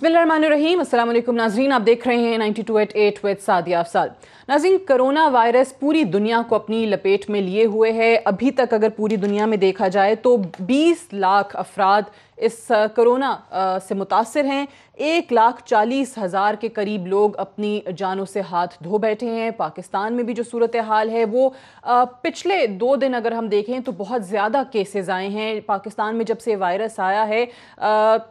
बिस्मिल्लाहिर्रहमानिर्रहीम। अल्लाम नाजरीन, आप देख रहे हैं 92.8 with Sadia Afsal. Nazreen, corona virus पूरी दुनिया को अपनी लपेट में लिए हुए है। अभी तक अगर पूरी दुनिया में देखा जाए तो 20 लाख अफराद इस कोरोना से मुतासर हैं। एक लाख चालीस हज़ार के करीब लोग अपनी जानों से हाथ धो बैठे हैं। पाकिस्तान में भी जो सूरत हाल है वो पिछले दो दिन अगर हम देखें तो बहुत ज़्यादा केसेस आए हैं। पाकिस्तान में जब से वायरस आया है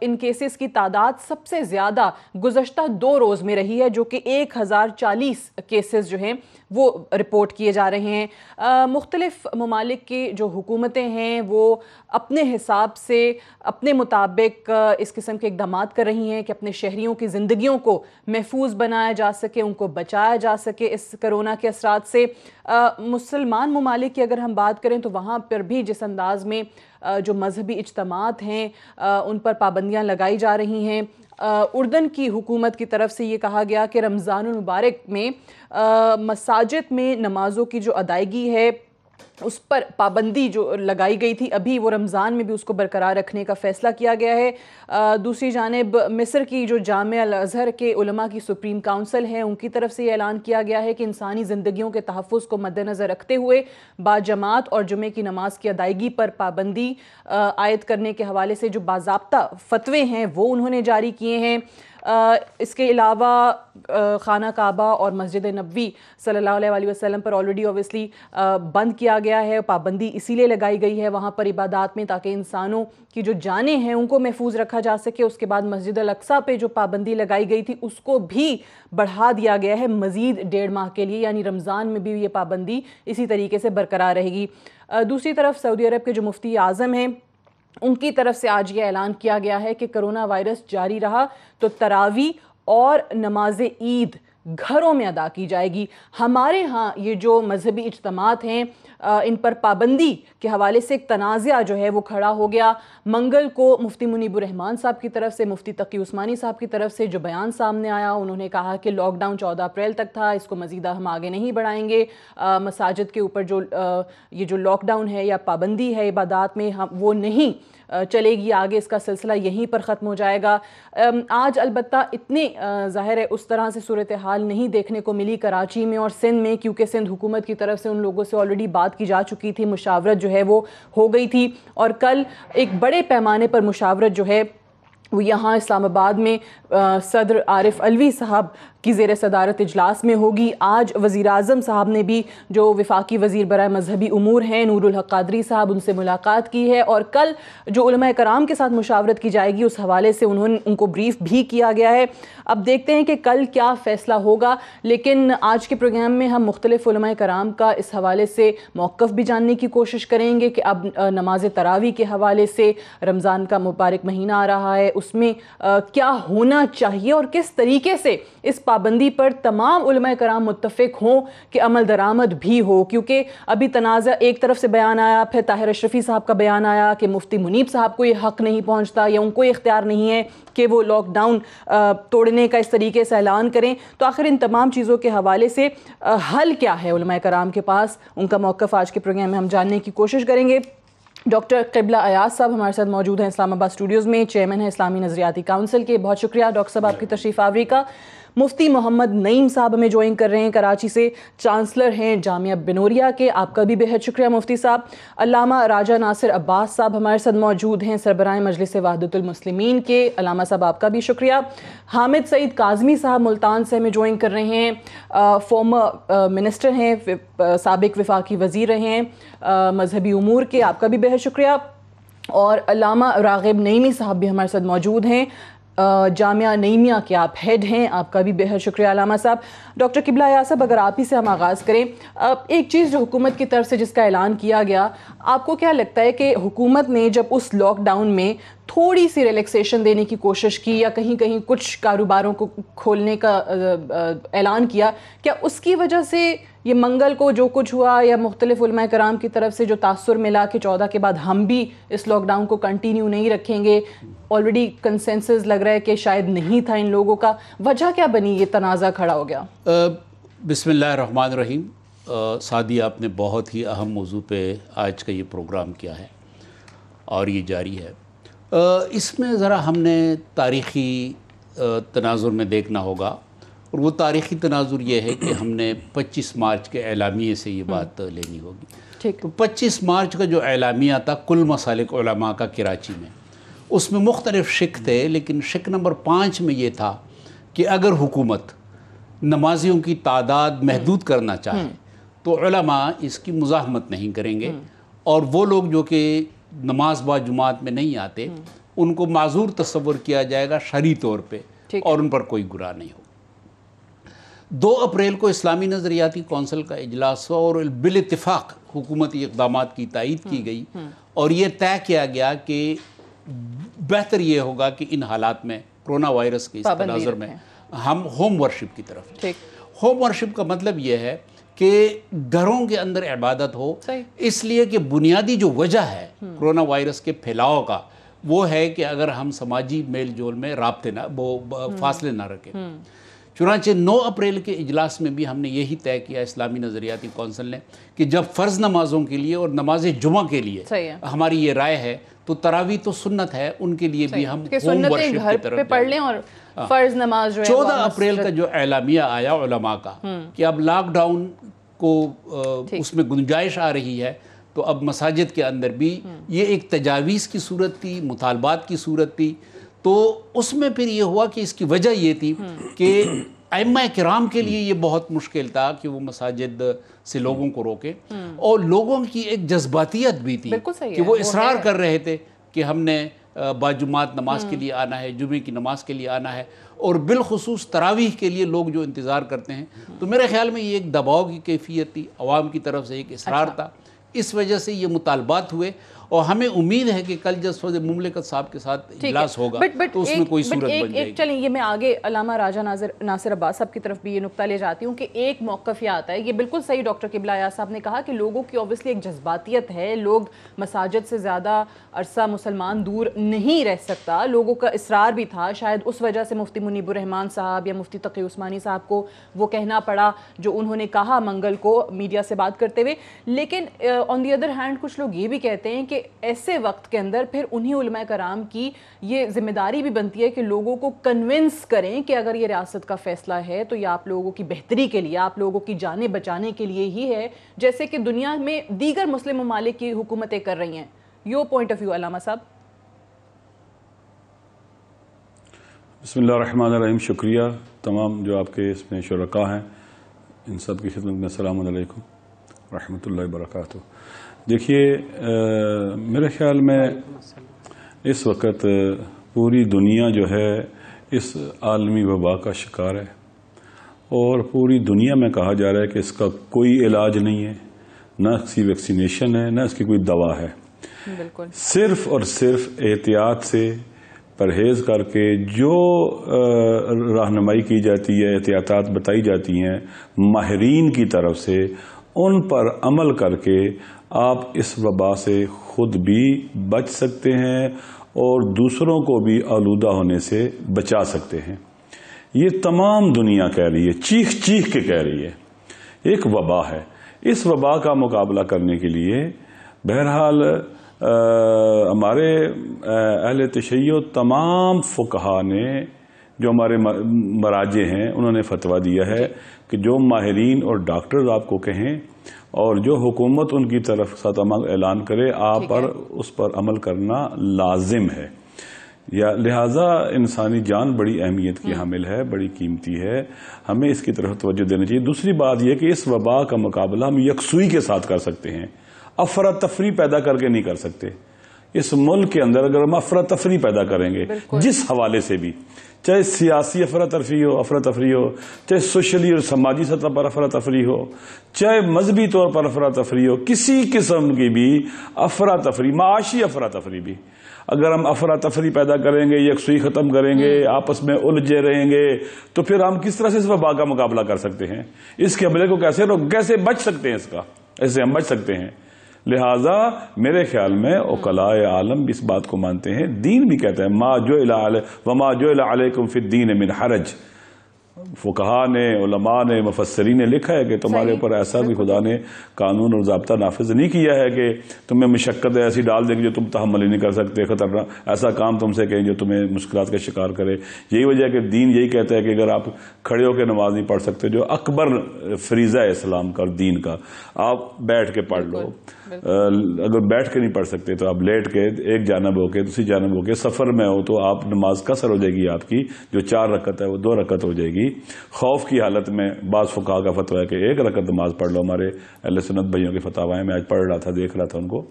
इन केसेस की तादाद सबसे ज़्यादा गुजशत दो रोज़ में रही है, जो कि एक हज़ार चालीस केसेस जो हैं वो रिपोर्ट किए जा रहे हैं। मुख्तलिफ़ ममालिक की जो हुकूमतें हैं, वो अपने हिसाब से, अपने मुताबिक इस किस्म के इकदाम कर रही हैं कि अपने शहरीों की ज़िंदगियों को महफूज बनाया जा सके, उनको बचाया जा सके इस करोना के असरात से। मुसलमान ममालिक की अगर हम बात करें तो वहाँ पर भी जिस अंदाज में जो मजहबी इजतमात हैं उन पर पाबंदियाँ लगाई जा रही हैं। उर्दन की हुकूमत की तरफ़ से ये कहा गया कि रमज़ान मुबारक में मसाजिद में नमाज़ों की जो अदायगी है उस पर पाबंदी जो लगाई गई थी अभी वो रमज़ान में भी उसको बरकरार रखने का फ़ैसला किया गया है। दूसरी जानब मिस्र की जो जाम अजहर के उलमा की सुप्रीम काउंसिल है उनकी तरफ़ से ये ऐलान किया गया है कि इंसानी ज़िंदगियों के तहफ़ को मद्दनज़र रखते हुए बाजमात और जुमे की नमाज़ की अदायगी पर पाबंदी आयद करने के हवाले से जो बाबा फतवे हैं वो उन्होंने जारी किए हैं। आ, इसके अलावा खाना काबा और मस्जिद नबी सल्लल्लाहु अलैहि वसल्लम पर ऑलरेडी ओबियसली बंद किया गया है, पाबंदी इसीलिए लगाई गई है वहाँ पर इबादत में ताकि इंसानों की जो जानें हैं उनको महफूज रखा जा सके। उसके बाद मस्जिद अक्सा पे जो पाबंदी लगाई गई थी, उसको भी बढ़ा दिया गया है मज़ीद डेढ़ माह के लिए, यानी रमज़ान में भी ये पाबंदी इसी तरीके से बरकरार रहेगी। दूसरी तरफ़ सऊदी अरब के जो मुफ्ती आज़म हैं, उनकी तरफ़ से आज ये ऐलान किया गया है कि कोरोना वायरस जारी रहा तो तरावी और नमाज़ ईद घरों में अदा की जाएगी। हमारे यहाँ ये जो मजहबी इज्तमात हैं इन पर पाबंदी के हवाले से एक तनाज़ा जो है वो खड़ा हो गया। मंगल को मुफ्ती मुनीबरहमान साहब की तरफ़ से मुफ्ती तकी उस्मानी साहब की तरफ़ से जो बयान सामने आया उन्होंने कहा कि लॉकडाउन चौदह अप्रैल तक था इसको मजीदा हम आगे नहीं बढ़ाएँगे। मसाजिद के ऊपर जो आ, ये जो लॉकडाउन है या पाबंदी है इबादात में हम वो नहीं चलेगी, आगे इसका सिलसिला यहीं पर ख़त्म हो जाएगा। आज अलबत्ता इतने ज़ाहिर है उस तरह से सूरत हाल नहीं देखने को मिली कराची में और सिंध में, क्योंकि सिंध हुकूमत की तरफ़ से उन लोगों से ऑलरेडी बात की जा चुकी थी। मुशावरत जो है वो हो गई थी और कल एक बड़े पैमाने पर मुशावरत जो है वो यहाँ इस्लामाबाद में सदर आरिफ अलवी साहब की जेर सदारत इजलास में होगी। आज वज़ी अजम साहब ने भी जो विफाकी वज़ी बर मजहबी अमूर हैं, नूरुल कादरी साहब, उनसे मुलाकात की है और कल जो कराम के साथ मुशावरत की जाएगी, उस हवाले से उन्होंने, उनको ब्रीफ भी किया गया है। अब देखते हैं कि कल क्या फ़ैसला होगा, लेकिन आज के प्रोग्राम में हम मुख्तलिफ़ कराम का इस हवाले से मौक़ भी जानने की कोशिश करेंगे कि अब नमाज़ तरावी के हवाले से रमज़ान का मुबारक महीना आ रहा है, उसमें क्या होना चाहिए और किस तरीके से इस पाबंदी पर तमाम उलमा कराम मुतफ़ हों कि अमल दरामद भी हो? क्योंकि अभी तनाज़ा एक तरफ़ से बयान आया, फिर ताहिर अशरफ़ी साहब का बयान आया कि मुफ्ती मुनीब साहब को ये हक़ नहीं पहुँचता या उनको इख्तियार नहीं है कि वो लॉकडाउन तोड़ने का इस तरीके से ऐलान करें। तो आखिर इन तमाम चीज़ों के हवाले से हल क्या है कराम के पास? उनका मौक़ आज के प्रोग्राम में हम जानने की कोशिश करेंगे। डॉक्टर कबला अयाज साहब हमारे साथ मौजूद हैं इस्लामाबाद स्टूडियोज़ में। चेयरमैन है इस्लामी नज़रियाती काउंसिल के। बहुत शुक्रिया डॉक्टर साहब आपकी तशरीफ़ आवरी का। मुफ्ती मोहम्मद नईम साहब हमें ज्वाइन कर रहे हैं कराची से। चांसलर हैं जामिया बिनोरिया के। आपका भी बेहद शुक्रिया मुफ्ती साहब। अलामा राजा नासिर अब्बास साहब हमारे साथ मौजूद हैं सरबराह मजलिस वहादतुलमसलिमीन के। अलामा साहब, आपका भी शुक्रिया। हामिद सईद काजमी साहब मुल्तान से हमें ज्वाइन कर रहे हैं। फॉर्मर मिनिस्टर हैं सबक विफाकी वज़ीर रहे हैं मजहबी अमूर के, आपका भी बेहद शुक्रिया। और अलामा रागिब नईमी साहब भी हमारे साथ मौजूद हैं। जामिया नईमिया के आप हेड हैं, आपका भी बेहद शुक्रिया, अलामा साहब। डॉक्टर किबला या साहब, अगर आप ही से हम आगाज़ करें एक चीज़ जो हुकूमत की तरफ़ से जिसका ऐलान किया गया, आपको क्या लगता है कि हुकूमत ने जब उस लॉकडाउन में थोड़ी सी रिलैक्सेशन देने की कोशिश की या कहीं कहीं कुछ कारोबारों को खोलने का ऐलान किया, क्या उसकी वजह से ये मंगल को जो कुछ हुआ या मुख्तलिफ़ कराम की तरफ़ से जो तासर मिला कि चौदह के बाद हम भी इस लॉकडाउन को कंटिन्यू नहीं रखेंगे ऑलरेडी कंसेंसस लग रहा है कि शायद नहीं था इन लोगों का। वजह क्या बनी? ये तनाज़ा खड़ा हो गया। बिसमीम रहीम सादी आपने बहुत ही अहम मौजू पे आज का ये प्रोग्राम किया है और ये जारी है। इसमें ज़रा हमने तारीख़ी तनाजुर में देखना होगा और वो तारीख़ी तनाजुर ये है कि हमने 25 मार्च के एलामिए से ये बात लेनी होगी। ठीक। तो 25 मार्च का जो एलामिया था कुल मसालिक का कराची में उसमें मुख्तलिफ़ शिक थे लेकिन शिक नंबर पाँच में ये था कि अगर हुकूमत नमाजियों की तादाद महदूद करना चाहे तो उलमा इसकी मुजाहमत नहीं करेंगे। और वो लोग जो कि नमाज़ बा जुमात में नहीं आते उनको माजूर तस्वर किया जाएगा शरी तौर पर और उन पर कोई गुरा नहीं हो। दो अप्रैल को इस्लामी नज़रियाती कौंसिल का इजलास हुआ और बिल इतफ़ाक़ हुकूमती इकदाम की तइद की गई। और ये तय किया गया कि बेहतर ये होगा कि इन हालात में कोरोना वायरस के नज़र में हम होम वर्शिप की तरफ़। होम वर्शिप का मतलब यह है कि घरों के अंदर इबादत हो इसलिए कि बुनियादी जो वजह है कोरोना वायरस के फैलाव का वो है कि अगर हम समाजी मेल जोल में रबते ना वो फासले ना रखें। चुनाचे 9 अप्रैल के इजलास में भी हमने यही तय किया इस्लामी नज़रियाती कौंसिल ने कि जब फ़र्ज़ नमाज़ों के लिए और नमाज़ जुमा के लिए हमारी ये राय है तो तरावी तो सुन्नत है उनके लिए भी हम सुन्नतें घर पे पढ़ लें और फ़र्ज़ नमाज़ जो चौदह अप्रैल का जो एलामिया आया उलमा का कि अब लॉकडाउन को उसमें गुंजाइश आ रही है तो अब मसाजिद के अंदर भी ये एक तजावीज़ की सूरत थी मुतालबात की सूरत थी तो उसमें फिर ये हुआ कि इसकी वजह ये थी कि अम्मा कराम के लिए ये बहुत मुश्किल था कि वो मसाजिद से लोगों को रोके। और लोगों की एक जज्बातियत भी थी कि वो इसरार कर रहे थे कि हमने बाजुमात नमाज़ के लिए आना है जुमे की नमाज़ के लिए आना है। और बिलखसूस तरावीह के लिए लोग जो इंतज़ार करते हैं तो मेरे ख्याल में ये एक दबाव की कैफियत थी अवाम की तरफ़ से एक इसरार अच्छा। था। इस वजह से ये मुतालबात हुए और हमें उम्मीद है कि कल जब सौद मुमलिकत साहब के साथ इजलास होगा बट बट तो उसमें एक, कोई सूरत एक, बन जाएगी। एक चलें ये मैं आगे अलामा राजा नासिर नासिर अब्बास साहब की तरफ़ भी ये नुकता ले जाती हूँ कि एक मौकफ यह आता है। ये बिल्कुल सही डॉक्टर किबला यास साहब ने कहा कि लोगों की ऑब्वियसली एक जज्बातियत है। लोग मसाजिद से ज़्यादा अरसा मुसलमान दूर नहीं रह सकता। लोगों का इसरार भी था। शायद उस वजह से मुफ्ती मुनीबुर रहमान साहब या मुफ्ती तकी उस्मानी साहब को वो कहना पड़ा जो उन्होंने कहा मंगल को मीडिया से बात करते हुए। लेकिन ऑन दी अदर हैंड कुछ लोग ये भी कहते हैं कि ऐसे वक्त के अंदर फिर उन्हीं उलमा कराम की ये ज़िम्मेदारी भी बनती है कि लोगों को कन्विंस करें कि अगर ये रियासत का फैसला है तो ये आप लोगों की बेहतरी के लिए, आप लोगों की जाने बचाने के लिए ही है। जैसे कि दुनिया में दीगर मुस्लिम ममालिक की हुकूमतें कर रही हैं। योर पॉइंट ऑफ़ व्यू अलामा साहब? बसमीम शुक्रिया। तमाम जो आपके इसमें शुरका हैं, इन सब की खिदमत में अल्लाम रहमतुल्लाहि वबरकातु देखिए मेरे ख्याल में इस वक्त पूरी दुनिया जो है इस आलमी वबा का शिकार है। और पूरी दुनिया में कहा जा रहा है कि इसका कोई इलाज नहीं है ना इसकी वैक्सीनेशन है ना इसकी कोई दवा है। सिर्फ़ और सिर्फ़ एहतियात से परहेज करके जो रहनुमाई की जाती है एहतियात बताई जाती हैं माहरीन की तरफ़ से उन पर अमल करके आप इस वबा से खुद भी बच सकते हैं और दूसरों को भी आलूदा होने से बचा सकते हैं। ये तमाम दुनिया कह रही है चीख चीख के कह रही है। एक वबा है। इस वबा का मुकाबला करने के लिए बहरहाल हमारे अहल तशैय तमाम फुकहा ने जो हमारे मराजे हैं उन्होंने फतवा दिया है कि जो माहरीन और डॉक्टर्स आपको कहें और जो हुकूमत उनकी तरफ़ सतमंग ऐलान करे आप पर उस पर अमल करना लाजिम है। या लिहाजा इंसानी जान बड़ी अहमियत की हामिल है बड़ी कीमती है। हमें इसकी तरफ़ तवज्जो देनी चाहिए। दूसरी बात यह कि इस वबा का मुकाबला हम यकसुई के साथ कर सकते हैं। अफरा तफरी पैदा करके नहीं कर सकते। इस मुल्क के अंदर अगर हम अफरा तफरी पैदा करेंगे जिस हवाले से भी चाहे सियासी अफरा तफरी हो अफरा तफरी हो चाहे सोशली और समाजी सतह पर अफरा तफरी हो चाहे मजहबी तौर पर अफरा तफरी हो किसी किस्म की भी अफरा तफरी माशी अफरा तफरी भी अगर हम अफरा तफरी पैदा करेंगे यकसुई खत्म करेंगे आपस में उलझे रहेंगे तो फिर हम किस तरह से इस वबा का मुकाबला कर सकते हैं? इसके हमले को कैसे रोक कैसे बच सकते हैं इसका? ऐसे हम बच सकते हैं। लिहाजा मेरे ख्याल में ओकलाए आलम भी इस बात को मानते हैं। दीन भी कहते हैं, माँ जो वमा जो अलैकुम फिर दीन मिन हरज। फुकहा ने उलमा ने मुफसरी ने लिखा है कि तुम्हारे ऊपर ऐसा भी खुदा ने कानून और जबता नाफिज नहीं किया है कि तुम्हें मशक्क़त ऐसी डाल देंगे जो तुम तहमल ही नहीं कर सकते खतरनाक ऐसा काम तुमसे कहें जो तुम्हें मुश्किल का शिकार करे। यही वजह है कि दीन यही कहता है कि अगर आप खड़े होकर नमाज़ नहीं पढ़ सकते जो अकबर फरीज़ा है इस्लाम का और दीन का आप बैठ के पढ़ लो। अगर बैठ के नहीं पढ़ सकते तो आप लेट के एक जानब होके दूसरी जानब होके सफ़र में हो तो आप नमाज़ कसर हो जाएगी आपकी जो चार रकत है वो दो रकत हो जाएगी। खौफ की हालत में बाज फुका का फतवा है कि एक रकत नमाज़ पढ़ लो। हमारे अल सनत भाइयों के फतवाएँ मैं आज पढ़ रहा था, देख रहा था उनको।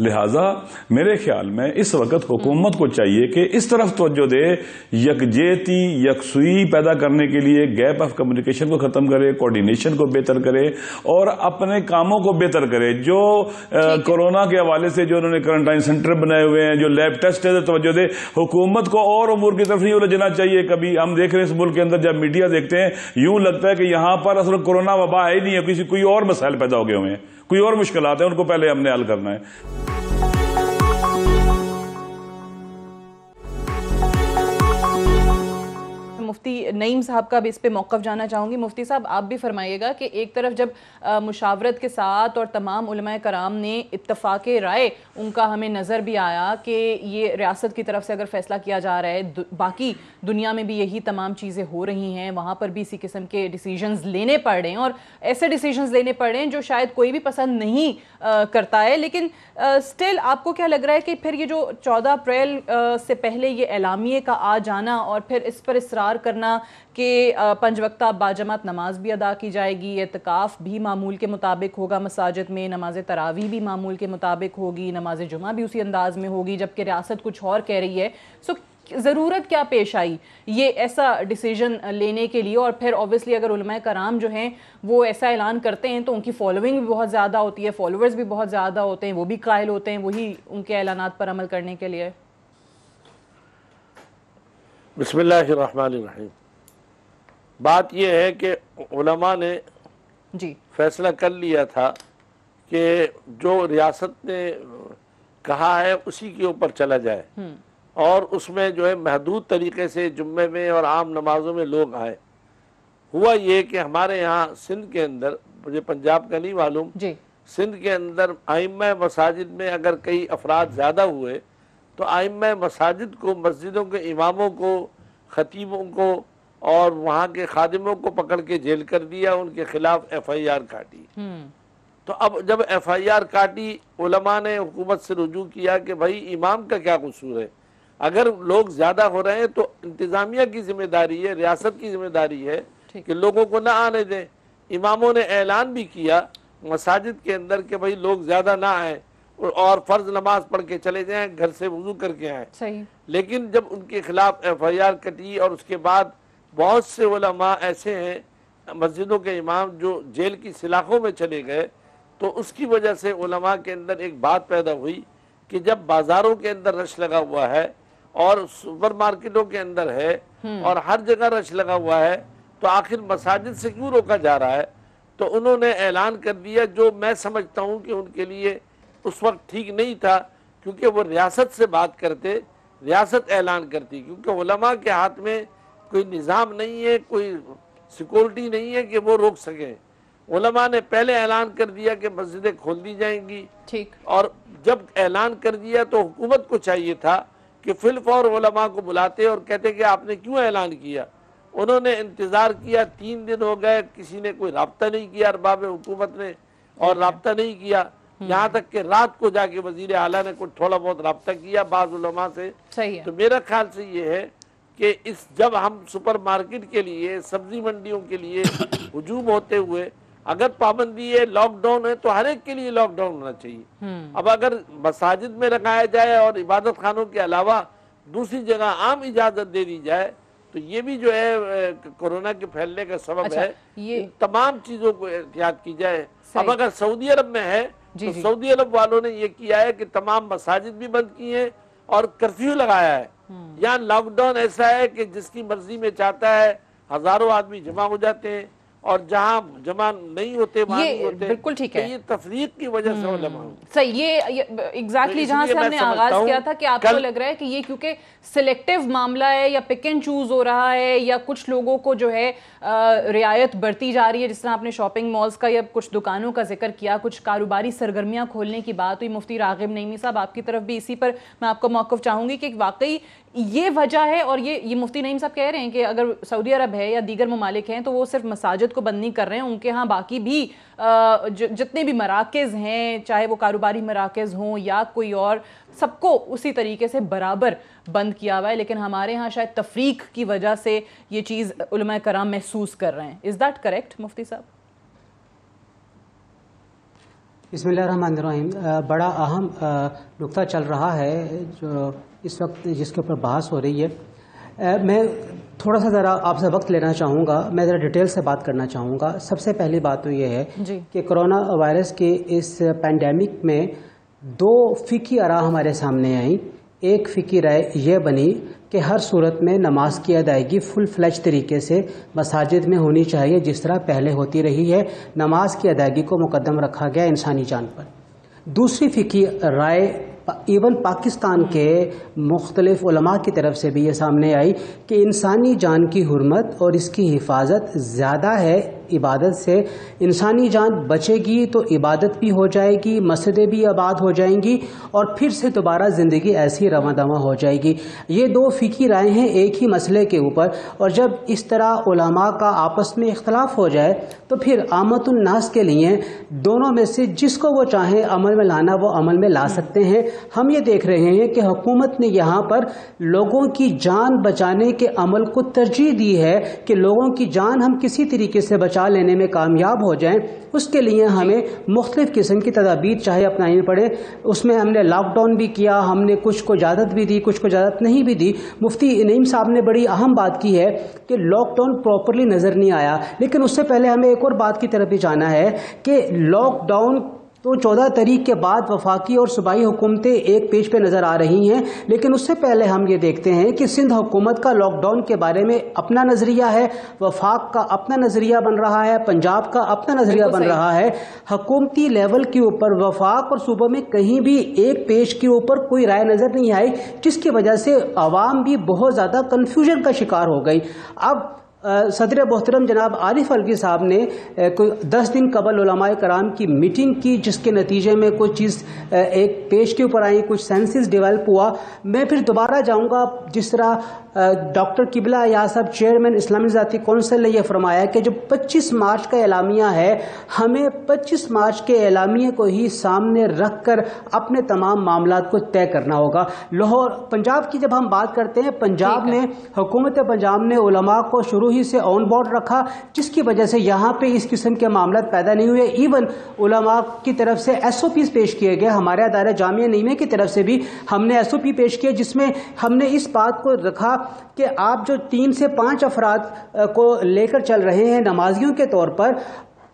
लिहाजा मेरे ख्याल में इस वक्त हुकूमत को चाहिए कि इस तरफ़ तोज्जो दे यकजेती यकसुई पैदा करने के लिए गैप ऑफ़ कम्युनिकेशन को खत्म करे कोऑर्डिनेशन को बेहतर करे और अपने कामों को बेहतर करे जो कोरोना के हवाले से जो उन्होंने क्वारंटाइन सेंटर बनाए हुए हैं जो लैब टेस्ट है तोज्जो दे। हुकूमत को और उमूर की तरफ़ नहीं उलझना चाहिए कभी। हम देख रहे हैं इस मुल्क के अंदर जब मीडिया देखते हैं यूँ लगता है कि यहाँ पर असल कोरोना वबा है ही नहीं है किसी कोई और मसाइल पैदा हो गए हुए हैं। कोई और मुश्किल है उनको पहले हमने हल करना है। मुफ्ती नईम साहब का भी इस पर मौक़ जाना चाहूँगी। मुफ्ती साहब, आप भी फरमाइएगा कि एक तरफ़ जब मुशावरत के साथ और तमाम कराम ने इतफ़ाक़ राय, उनका हमें नज़र भी आया कि ये रियासत की तरफ़ से अगर फ़ैसला किया जा रहा है बाकी दुनिया में भी यही तमाम चीज़ें हो रही हैं, वहाँ पर भी इसी किस्म के डिसीज़न लेने पड़ रहे हैं और ऐसे डिसीज़न लेने पड़ रहे हैं जो शायद कोई भी पसंद नहीं करता है। लेकिन स्टिल आपको क्या लग रहा है कि फिर ये जो चौदह अप्रैल से पहले ये एलामिए का आ जाना और फिर इस पर इसरार करना कि पंज वक्ता बाजमात नमाज़ भी अदा की जाएगी एतकाफ़ भी मामूल के मुताबिक होगा, मसाजिद में नमाज़ तरावी भी मामूल के मुताबिक होगी, नमाज़ जुमा भी उसी अंदाज में होगी, जबकि रियासत कुछ और कह रही है। सो, ज़रूरत क्या पेश आई ये ऐसा डिसीज़न लेने के लिए? और फिर ऑब्वियसली अगर कराम जो हैं, वो ऐसा ऐलान करते हैं तो उनकी फॉलोइंग भी बहुत ज़्यादा होती है फॉलोअर्स भी बहुत ज़्यादा होते हैं, वो भी कायल होते हैं, वही उनके ऐलान पर अमल करने के लिए। बसमीम बात यह है कि उलमा ने जी। फैसला कर लिया था कि जो रियासत ने कहा है उसी के ऊपर चला जाए। हम्म। और उसमें जो है महदूद तरीके से जुम्मे में और आम नमाजों में लोग आए। हुआ ये कि हमारे यहाँ सिंध के अंदर मुझे पंजाब का नहीं मालूम सिंध के अंदर आइम मसाजिद में अगर कई अफराद ज़्यादा हुए तो आइम मसाजिद को मस्जिदों के इमामों को ख़तीबों को और वहाँ के खादिमों को पकड़ के जेल कर दिया उनके खिलाफ एफ़ आई आर काटी। हम्म। तो अब जब एफ़ आई आर काटी उलमा ने हुकूमत से रुजू किया कि भाई इमाम का क्या कसूर है? अगर लोग ज़्यादा हो रहे हैं तो इंतज़ामिया की ज़िम्मेदारी है रियासत की ज़िम्मेदारी है कि लोगों को ना आने दें। इमामों ने ऐलान भी किया मसाजिद के अंदर कि भाई लोग ज़्यादा ना आए। और फ़र्ज़ नमाज़ पढ़ के चले जाए घर से वज़ू करके आए। सही। लेकिन जब उनके खिलाफ एफ़ आई आर कटी और उसके बाद बहुत से उलमा ऐसे हैं मस्जिदों के इमाम जो जेल की सिलाखों में चले गए तो उसकी वजह से उलमा के अंदर एक बात पैदा हुई कि जब बाजारों के अंदर रश लगा हुआ है और सुपर मार्केटों के अंदर है हम्म। और हर जगह रश लगा हुआ है तो आखिर मसाजिद से क्यों रोका जा रहा है? तो उन्होंने ऐलान कर दिया जो मैं समझता हूँ कि उनके लिए उस वक्त ठीक नहीं था क्योंकि वो रियासत से बात करते रियासत ऐलान करती क्योंकि उलमा के हाथ में कोई निज़ाम नहीं है कोई सिक्योरिटी नहीं है कि वो रोक सके। उलमा ने पहले ऐलान कर दिया कि मस्जिदें खोल दी जाएँगी। ठीक। और जब ऐलान कर दिया तो हुकूमत को चाहिए था कि फिल्फ और उलमा को बुलाते और कहते कि आपने क्यों ऐलान किया? उन्होंने इंतज़ार किया तीन दिन हो गए किसी ने कोई रबता नहीं किया अरबाब हुकूमत ने और रबता नहीं किया। यहाँ तक कि रात को जाके वज़ीर आला ने कुछ थोड़ा बहुत रबता किया बाज उलमा से। सही है। तो मेरा ख्याल से ये है कि इस जब हम सुपर मार्केट के लिए सब्ज़ी मंडियों के लिए हजूम होते हुए अगर पाबंदी है लॉकडाउन है तो हर एक के लिए लॉकडाउन होना चाहिए। हम्म। अब अगर मसाजिद में लगाया जाए और इबादत खानों के अलावा दूसरी जगह आम इजाज़त दे दी जाए तो ये भी जो है कोरोना के फैलने का सबब अच्छा, है। ये तमाम चीज़ों को एहतियात की जाए। अब अगर सऊदी अरब में है तो सऊदी अरब वालों ने ये किया है कि तमाम मसाजिद भी बंद किए हैं और कर्फ्यू लगाया है। हम्म। यहाँ लॉकडाउन ऐसा है कि जिसकी मर्ज़ी में चाहता है हज़ारों आदमी जमा हो जाते हैं। और जहाँ जमा नहीं होते ये नहीं होते बिल्कुल ठीक है तो ये तफरीक की वजह से हम्म। सही ये एग्जैक्टली तो जहाँ से हमने आगाज़ किया था कि आपको लग रहा है कि ये क्योंकि सिलेक्टिव मामला है या पिक एंड चूज़ हो रहा है या कुछ लोगों को जो है रियायत बढ़ती जा रही है जिस तरह आपने शॉपिंग मॉल्स का या कुछ दुकानों का ज़िक्र किया कुछ कारोबारी सरगर्मियाँ खोलने की बात हुई मुफ्ती रागिब नईमी साहब आपकी तरफ़ भी इसी पर मैं आपको मौकफ चाहूँगी कि वाकई ये वजह है और ये ये मुफ्ती नईम साहब कह रहे हैं कि अगर सऊदी अरब है या दीगर ममालिक हैं तो वो सिर्फ़ मसाजिद को बंद नहीं कर रहे हैं, उनके यहाँ बाकी भी जितने भी मराकज़ हैं, चाहे वो कारोबारी मराकज़ हों या कोई और, सबको उसी तरीके से बराबर बंद किया हुआ है। लेकिन हमारे यहाँ शायद तफरीक की वजह से ये चीज़ कराम महसूस कर रहे हैं। इज़ दैट करेक्ट मुफ्ती साहब? बसमीम बड़ा अहम नुकता चल रहा है, जो इस वक्त जिसके ऊपर बहस हो रही है। मैं थोड़ा सा ज़रा आपसे वक्त लेना चाहूँगा मैं ज़रा डिटेल से बात करना चाहूँगा। सबसे पहली बात तो ये है कि कोरोना वायरस के इस पैंडेमिक में दो फ़िकी आरा हमारे सामने आई। एक फ़िकी राय यह बनी कि हर सूरत में नमाज़ की अदायगी फुल फ्लैज तरीके से मसाजिद में होनी चाहिए जिस तरह पहले होती रही है। नमाज़ की अदायगी को मुकदम रखा गया इंसानी जान पर। दूसरी फ़िकी राय इवन पाकिस्तान के मुख्तलिफ़ की तरफ़ से भी ये सामने आई कि इंसानी जान की हरमत और इसकी हिफाजत ज़्यादा है इबादत से इंसानी जान बचेगी तो इबादत भी हो जाएगी, मस्जिदें भी आबाद हो जाएँगी और फिर से दोबारा ज़िंदगी ऐसी रवा दवा हो जाएगी। ये दो फ़िकी राय हैं एक ही मसले के ऊपर और जब इस तरह उलमा का आपस में इख्तलाफ हो जाए तो फिर आमतुलनास के लिए दोनों में से जिसको वो चाहें अमल में लाना, वो अमल में ला सकते हैं। हम ये देख रहे हैं कि हुकूमत ने यहाँ पर लोगों की जान बचाने के अमल को तरजीह दी है कि लोगों की जान हम किसी तरीके से बचा लेने में कामयाब हो जाएँ उसके लिए हमें मुख्तफ़ किस्म की तदाबीर चाहे अपनानी पड़े। उसमें हमने लॉकडाउन भी किया हमने कुछ को इजाज़त भी दी कुछ को इजाज़त नहीं भी दी। मुफ्ती नईम साहब ने बड़ी अहम बात की है कि लॉकडाउन प्रॉपरली नज़र नहीं आया। लेकिन उससे पहले हमें एक और बात की तरफ़ भी जाना है कि लॉकडाउन तो चौदह तारीख के बाद वफाकी और सूबाई हुकूमतें एक पेज पे नज़र आ रही हैं लेकिन उससे पहले हम ये देखते हैं कि सिंध हुकूमत का लॉकडाउन के बारे में अपना नज़रिया है वफाक का अपना नज़रिया बन रहा है पंजाब का अपना नज़रिया बन रहा है। हकूमती लेवल के ऊपर वफाक और सूबों में कहीं भी एक पेज के ऊपर कोई राय नज़र नहीं आई जिसकी वजह से आवाम भी बहुत ज़्यादा कन्फ्यूज़न का शिकार हो गई। अब सदर मोहतरम जनाब आरिफ अलगी साहब ने कोई दस दिन कबल कराम की मीटिंग की जिसके नतीजे में कुछ चीज़ एक पेश के ऊपर आई कुछ सेंसिस डेवलप हुआ। मैं फिर दोबारा जाऊँगा जिस तरह डॉक्टर किबला या साहब चेयरमैन इस्लामी ज़ाती कौंसिल ने यह फरमाया कि जो 25 मार्च का एलामिया है हमें 25 मार्च के एलामिया को ही सामने रख कर अपने तमाम मामला को तय करना होगा। लाहौर पंजाब की जब हम बात करते हैं पंजाब में हुकूमत पंजाब ने को शुरू ही से ऑन बोर्ड रखा, जिसकी वजह से यहाँ पे इस किस्म के मामला पैदा नहीं हुए। इवन उलमा की तरफ़ से एस ओ पेश किए गए। हमारे अदारे जामिया नीमे की तरफ़ से भी हमने एस ओ पी पेश किया जिसमें हमने इस बात को रखा कि आप जो तीन से पाँच अफराद को लेकर चल रहे हैं नमाजियों के तौर पर,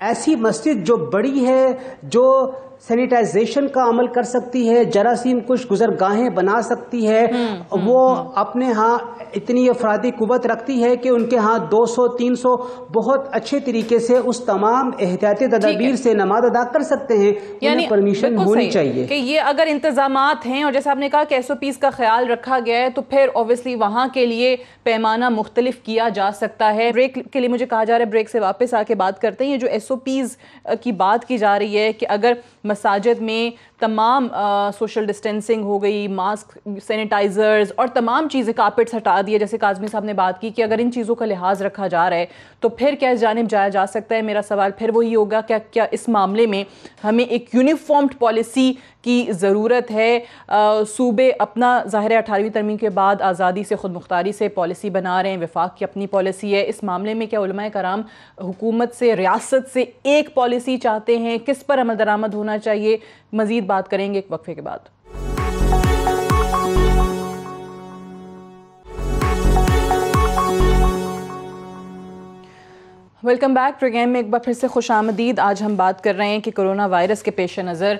ऐसी मस्जिद जो बड़ी है, जो सैनिटाइजेशन का अमल कर सकती है जरासीम कुछ गुजरगाहें बना सकती है। हम्म, वो हम्म, हम्म। अपने यहाँ इतनी अफराधी कुत रखती है कि उनके यहाँ 200 300 बहुत अच्छे तरीके से उस तमाम एहतियाती तदाबीर से नमाज़ अदा कर सकते हैं। यानी परमिशन होनी चाहिए। कि ये अगर इंतज़ाम हैं और जैसे आपने कहा कि एस ओ पीज का ख्याल रखा गया है तो फिर ऑब्वियसली वहाँ के लिए पैमाना मुख्तलिफ़ किया जा सकता है। ब्रेक के लिए मुझे कहा जा रहा है ब्रेक से वापस आके बात करते हैं। ये जो एस ओ पीज की बात की जा रही है कि अगर मसाजिद में तमाम सोशल डिस्टेंसिंग हो गई मास्क सैनिटाइज़र्स और तमाम चीज़ें कारपेट्स हटा दिए। जैसे काजमी साहब ने बात की कि अगर इन चीज़ों का लिहाज रखा जा रहा है तो फिर क्या इस जानब जाया जा सकता है? मेरा सवाल फिर वही होगा, क्या क्या इस मामले में हमें एक यूनिफॉर्म्ड पॉलिसी की ज़रूरत है? सूबे अपना ज़ाहिर अठारहवीं तरमीम के बाद आज़ादी से ख़ुद मुख्तारी से पॉलिसी बना रहे हैं, विफाक की अपनी पॉलिसी है। इस मामले में क्या कराम हुकूमत से, रियासत से एक पॉलिसी चाहते हैं? किस पर अमल दरामद होना चाहिए? मज़ीद बात करेंगे एक वक्फे के बाद। वेलकम बैक प्रोग्राम में एक बार फिर से खुश आमदीद। आज हम बात कर रहे हैं कि कोरोना वायरस के पेश नज़र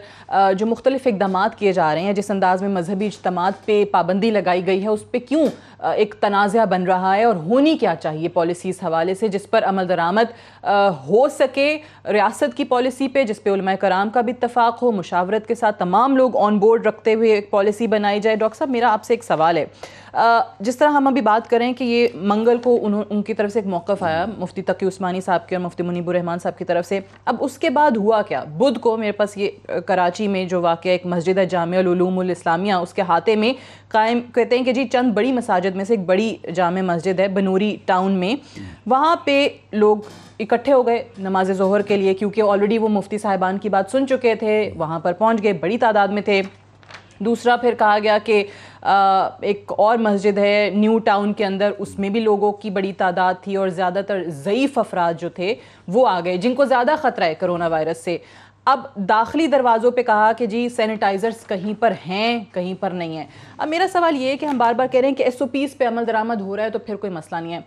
जो मुख्तलिफ़ इकदाम किए जा रहे हैं, जिस अंदाज में मजहबी इजतम पे पाबंदी लगाई गई है, उस पर क्यों एक तनाज़ा बन रहा है और होनी क्या चाहिए पॉलिसी इस हवाले से, जिस पर अमल दरामद हो सके रियासत की पॉलिसी पर जिस पे कराम का भी इतफाक़ हो, मुशावरत के साथ तमाम लोग ऑन बोर्ड रखते हुए एक पॉलिसी बनाई जाए। डॉक्टर साहब, मेरा आपसे एक सवाल है। जिस तरह हम अभी बात करें कि ये मंगल को उन, उनकी तरफ़ से एक मौक़ आया मुफ्ती तकी उस्मानी साहब के और मुफ्ती मुनीबुर रहमान साहब की तरफ़ से। अब उसके बाद हुआ क्या? बुध को मेरे पास ये कराची में जो वाक़ एक मस्जिद है जामियालूम इस्लामिया उसके हाथे में कायम कहते हैं कि जी चंद बड़ी मसाजिद में से एक बड़ी जाम मस्जिद है बनूरी टाउन में। वहाँ पे लोग इकट्ठे हो गए नमाज़ जहर के लिए क्योंकि ऑलरेडी वो मुफ्ती साहिबान की बात सुन चुके थे वहाँ पर पहुँच गए बड़ी तादाद में थे। दूसरा फिर कहा गया कि एक और मस्जिद है न्यू टाउन के अंदर उसमें भी लोगों की बड़ी तादाद थी और ज़्यादातर ज़यीफ़ अफराद जो थे वो आ गए जिनको ज़्यादा ख़तरा है करोना वायरस से। अब दाखिली दरवाज़ों पे कहा कि जी सैनिटाइज़र्स कहीं पर हैं कहीं पर नहीं है। अब मेरा सवाल ये है कि हम बार बार कह रहे हैं कि एस ओ पीज़ पर अमल दरामद हो रहा है तो फिर कोई मसला नहीं है।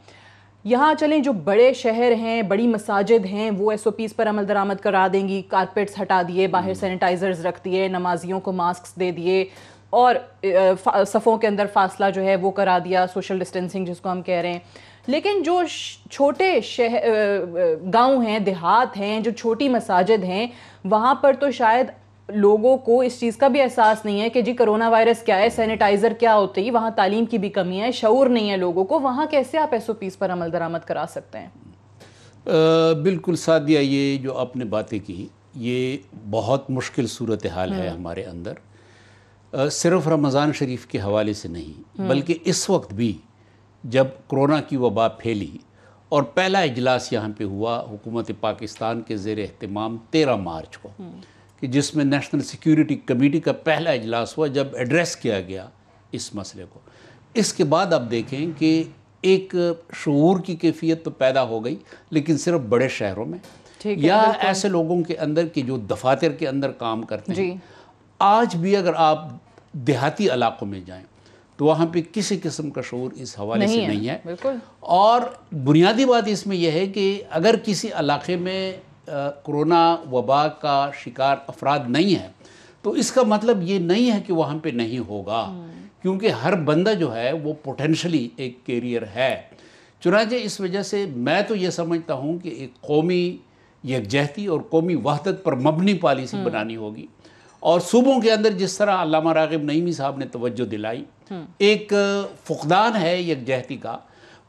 यहाँ चलें जो बड़े शहर हैं बड़ी मसाजिद हैं वो एस ओ पीज़ पर अमल दरामद करा देंगी कारपेट्स हटा दिए बाहर सैनिटाइज़र्स रख दिए नमाजियों को मास्क दे दिए। और सफ़ों के अंदर फासला जो है वो करा दिया सोशल डिस्टेंसिंग जिसको हम कह रहे हैं। लेकिन जो छोटे शहर गाँव हैं देहात हैं जो छोटी मसाजिद हैं वहाँ पर तो शायद लोगों को इस चीज़ का भी एहसास नहीं है कि जी कोरोना वायरस क्या है सैनिटाइज़र क्या होती है वहाँ तालीम की भी कमी है शूर नहीं है लोगों को वहाँ कैसे आप एस ओ पीज़ पर अमल दरामद करा सकते हैं? आ, बिल्कुल सादिया ये जो आपने बातें की ये बहुत मुश्किल सूरत हाल है हम्म। हमारे अंदर। सिर्फ़ रमज़ान शरीफ के हवाले से नहीं हम्म। बल्कि इस वक्त भी जब कोरोना की वबा फैली और पहला इजलास यहाँ पे हुआ हुकूमत पाकिस्तान के ज़ेर अहतमाम तेरह मार्च को हम्म। कि जिसमें नेशनल सिक्योरिटी कमेटी का पहला इजलास हुआ जब एड्रेस किया गया इस मसले को। इसके बाद आप देखें कि एक शूर की कैफियत तो पैदा हो गई लेकिन सिर्फ़ बड़े शहरों में। या ऐसे लोगों के अंदर कि जो दफातर के अंदर काम करते हैं। आज भी अगर आप देहाती इलाकों में जाएँ तो वहाँ पे किसी किस्म का शोर इस हवाले नहीं से है, नहीं है। बिल्कुल। और बुनियादी बात इसमें यह है कि अगर किसी इलाके में कोरोना वबा का शिकार अफराद नहीं है तो इसका मतलब ये नहीं है कि वहाँ पे नहीं होगा। क्योंकि हर बंदा जो है वो पोटेंशली एक कैरियर है। चुनाचे इस वजह से मैं तो ये समझता हूँ कि एक कौमी यकजहती और कौमी वहदत पर मबनी पॉलिसी हम्म। बनानी होगी। और सूबों के अंदर जिस तरह अलामा रागिब नईमी साहब ने तवज्जो दिलाई हम्म। एक फुकदान है यकजहती का।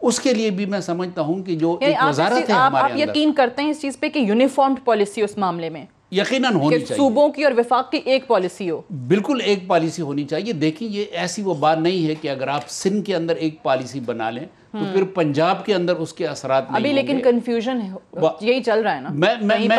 उसके लिए भी मैं समझता हूँ कि जो एक वजारत है आप, आप यकीन करते हैं इस चीज़ पे कि यूनिफॉर्म पॉलिसी उस मामले में? यकीनन होनी चाहिए। सूबों की और विफाक की एक पॉलिसी हो। बिल्कुल एक पॉलिसी होनी चाहिए। देखिए ये ऐसी वो बात नहीं है कि अगर आप सिंध के अंदर एक पॉलिसी बना लें तो हम्म। फिर पंजाब के अंदर उसके असरात नहीं अभी लेकिन कंफ्यूजन है यही चल रहा है ना। मैं मैं मैं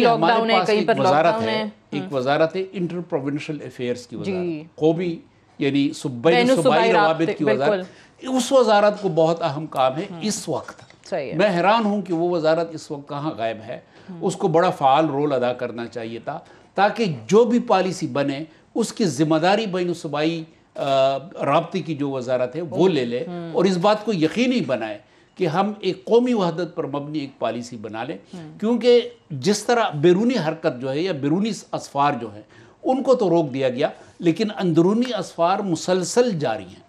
लॉकडाउन है कहीं पर लॉकडाउन है एक हम्म। वजारत है इंटर प्रोविंशियल अफेयर्स की वजारत। कौमी यानी सूबाई सूबाई रवाबित की वजारत। उस वजारत को बहुत अहम काम है हम्म। इस वक्त। मैं हैरान हूँ कि वो वजारत इस वक्त कहाँ गायब है। उसको बड़ा फ़ाल रोल अदा करना चाहिए था ताकि जो भी पॉलिसी बने उसकी ज़िम्मेदारी बैन सूबाई रबती की जो वजारत है वो ले ले हम्म। और इस बात को यकीनी बनाए कि हम एक कौमी वहदत पर मबनी एक पॉलिसी बना लें। क्योंकि जिस तरह बैरूनी हरकत जो है या बैरूनी असफार जो है उनको तो रोक दिया गया लेकिन अंदरूनी असफार मुसलसल जारी हैं।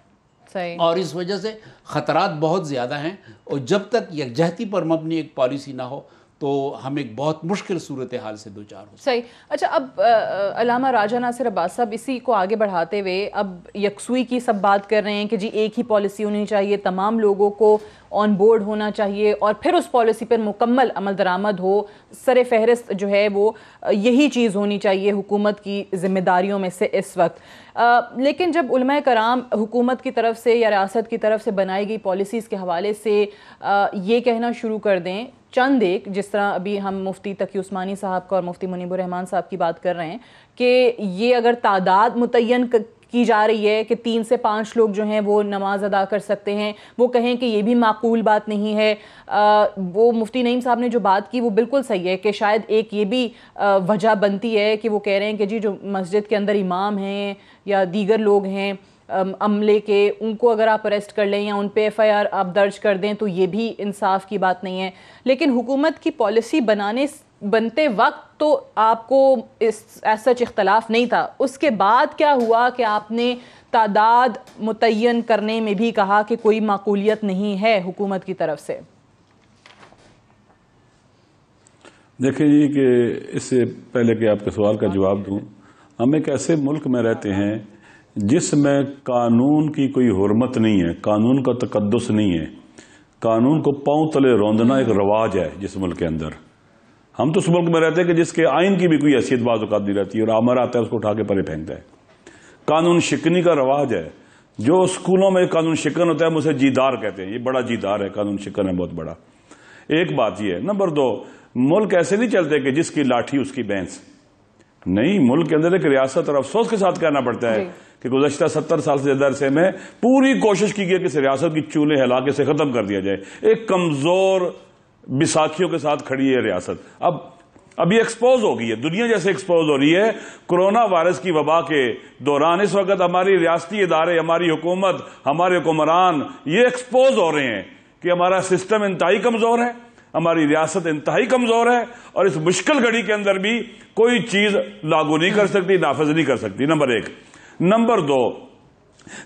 और इस वजह से ख़तरात बहुत ज़्यादा हैं और जब तक यकजहती पर मबनी एक पॉलिसी ना हो तो हम एक बहुत मुश्किल सूरत हाल से दो चार हो सही। अच्छा अब अलामा राजा नासिर अब्बास साहब इसी को आगे बढ़ाते हुए अब यकसुई की सब बात कर रहे हैं कि जी एक ही पॉलिसी होनी चाहिए तमाम लोगों को ऑन बोर्ड होना चाहिए और फिर उस पॉलिसी पर मुकम्मल अमल दरामद हो सर फहरिस्त जो है वो यही चीज़ होनी चाहिए हुकूमत की ज़िम्मेदारियों में से इस वक्त। आ, लेकिन जब कराम हुकूमत की तरफ़ से या रियासत की तरफ़ से बनाई गई पॉलिसीज़ के हवाले से आ, ये कहना शुरू कर दें चंद एक जिस तरह अभी हम मुफ्ती तकी उस्मानी साहब का और मुफ्ती मुनीबुर रहमान साहब की बात कर रहे हैं कि ये अगर तादाद मुतन की जा रही है कि तीन से पाँच लोग जो हैं वो नमाज़ अदा कर सकते हैं वो कहें कि ये भी माकूल बात नहीं है। आ, वो मुफ्ती नईम साहब ने जो बात की वो बिल्कुल सही है कि शायद एक ये भी वजह बनती है कि वो कह रहे हैं कि जी जो मस्जिद के अंदर इमाम हैं या दीगर लोग हैं अमले के, उनको अगर आप अरेस्ट कर लें या उन पे एफआईआर आप दर्ज कर दें तो ये भी इंसाफ की बात नहीं है। लेकिन हुकूमत की पॉलिसी बनाने बनते वक्त तो आपको इस सच इख्तलाफ नहीं था। उसके बाद क्या हुआ कि आपने तादाद मुतन करने में भी कहा कि कोई माकूलियत नहीं है हुकूमत की तरफ़ से। देखिए जी कि इससे पहले कि आपके सवाल का जवाब दूँ, हम एक ऐसे मुल्क में रहते हैं जिसमें कानून की कोई हरमत नहीं है, कानून का तकदस नहीं है, कानून को पाँव तले रौंदना एक रवाज है जिस मुल्क के अंदर। हम तो उस मुल्क में रहते हैं कि जिसके आइन की भी कोई हैसियत बाज नहीं रहती, और आमर आता है, उसको उठा के परे फेंकता है। कानून शिकनी का रवाज है। जो स्कूलों में कानून शिकन होता है मुझे जीदार कहते हैं। ये बड़ा जीदार है, कानून शिकन है, बहुत बड़ा। एक बात यह है, नंबर दो, मुल्क ऐसे नहीं चलते कि जिसकी लाठी, उसकी बैंस नहीं, मुल्क के अंदर एक रियासत और अफसोस के साथ कहना पड़ता है कि गुजशत सत्तर साल से ज़्यादा अरसे में पूरी कोशिश की गई कि इस रियासत की चूल्हे हिलाके से खत्म कर दिया जाए। एक कमज़ोर बिसाखियों के साथ खड़ी है रियासत। अब, अभी एक्सपोज हो गई है। दुनिया जैसे एक्सपोज हो रही है। कोरोना वायरस की वबा के दौरान इस वक्त हमारी रियासती इदारे, हमारी हुकूमत, हमारे हुक्मरान ये एक्सपोज हो रहे हैं कि हमारा सिस्टम इंतहाई कमज़ोर है, हमारी रियासत इंतहाई कमज़ोर है और इस मुश्किल घड़ी के अंदर भी कोई चीज़ लागू नहीं कर सकती, नाफज नहीं कर सकती। नंबर एक। नंबर दो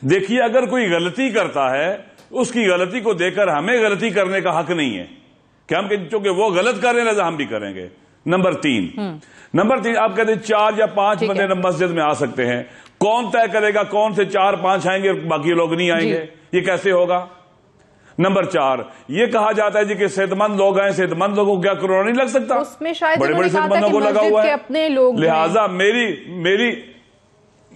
देखिए अगर कोई गलती करता है उसकी गलती को देखकर हमें गलती करने का हक नहीं है। कि हम चूँकि वो गलत कर रहे हैं हम भी करेंगे। नंबर तीन हम्म। नंबर तीन आप कहते चार या पाँच बंदे मस्जिद में आ सकते हैं। कौन तय करेगा कौन से चार पाँच आएँगे और बाकी लोग नहीं आएँगे? ये कैसे होगा? नंबर चार ये कहा जाता है जी कि सेहतमंद लोग हैं सेहतमंद लोगों को क्या कोरोना नहीं लग सकता? उसमें शायद बड़े बड़े सेहतमंदों को लगा हुआ है। अपने लोग लिहाजा मेरी मेरी